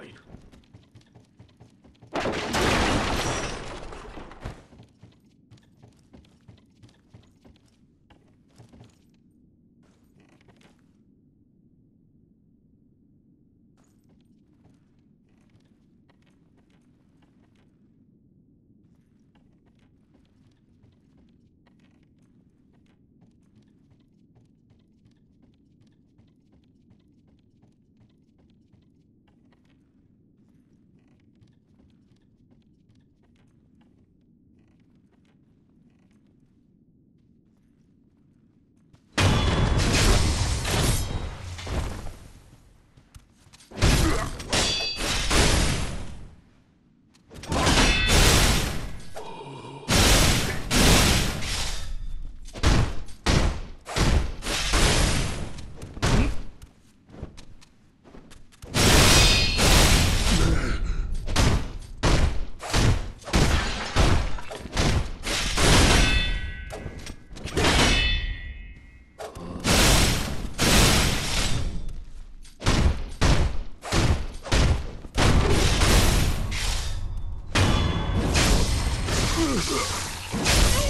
destroyed. えっ!?